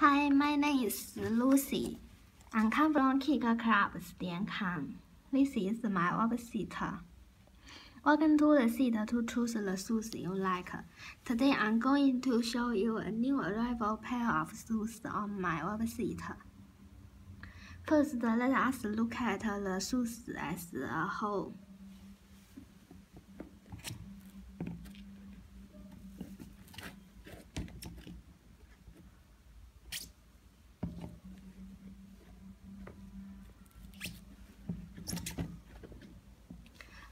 Hi, my name is Lucy. I come from kickclubz.com. This is my website. Welcome to the site to choose the shoes you like. Today I'm going to show you a new arrival pair of shoes on my website. First, let us look at the shoes as a whole.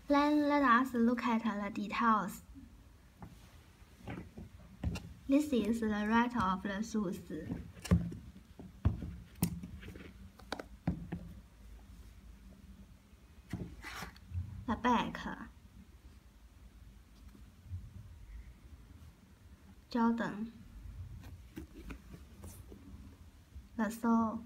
Then let us look at the details. This is the right of the shoes. The back. Jordan. The sole.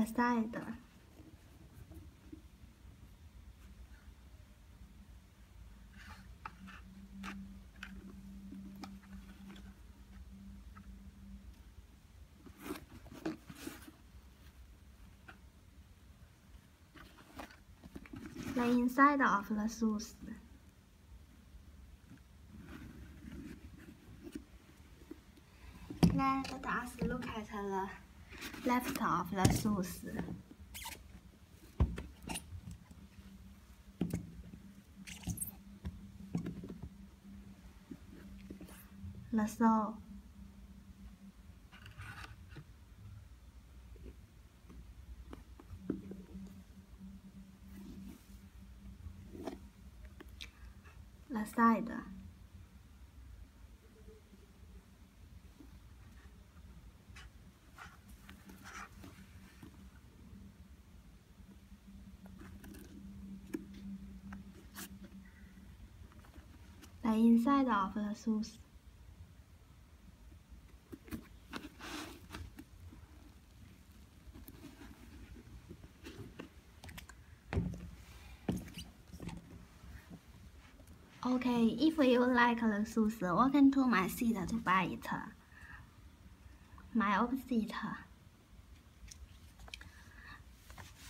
The side. The inside of the shoes. Let us look at the left of the shoes. The sole. The side. The inside of the shoes. Okay, if you like the shoes, welcome to my seat to buy it. My website.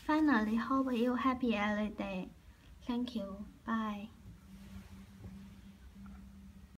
Finally, hope you happy every day. Thank you. Bye.